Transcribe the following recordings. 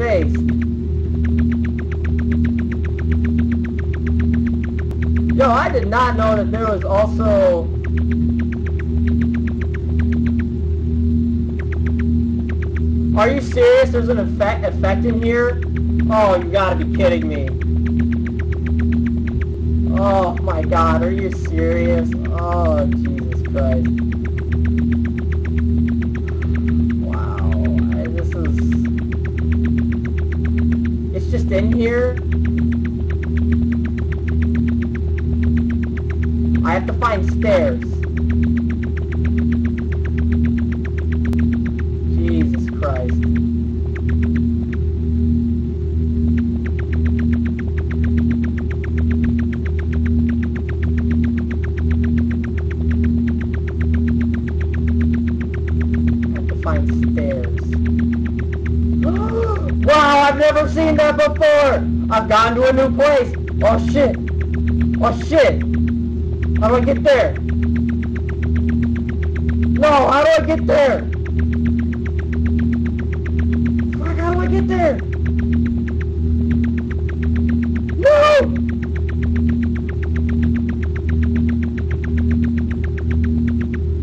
face. Yo, I did not know that there was also... Are you serious? There's an effect effect in here? Oh, you gotta be kidding me. Oh my god, are you serious? Oh, Jesus Christ. Just in here? I have to find stairs. Jesus Christ. I have to find stairs. I've never seen that before! I've gone to a new place! Oh shit! Oh shit! How do I get there? No, how do I get there? Fuck, how do I get there? No!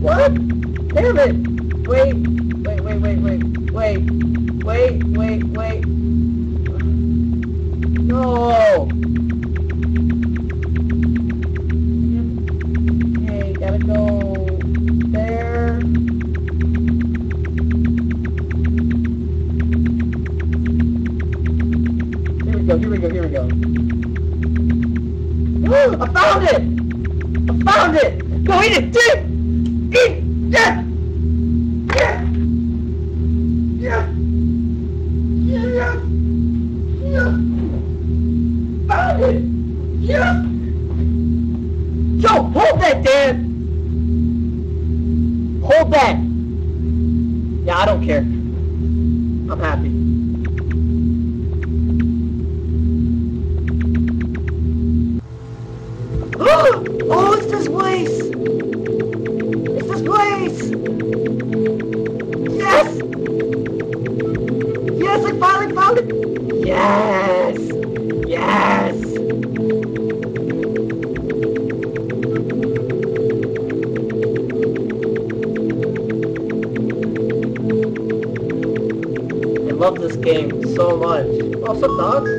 What? Damn it! Wait, wait, wait, wait, wait, wait, wait, wait, wait. No! Okay, gotta go there. Here we go, here we go, here we go. Woo! I found it! I found it! Go eat it! Dick! Eat! Yeah! Found it! Yeah! Yo, hold that, Dan! Hold that! Yeah, I don't care. I'm happy. Yes! Yes! I love this game so much. Oh, what's dogs?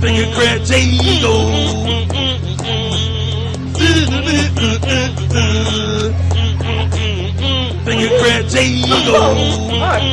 Fingercramp Jago. Fingercramp Jago.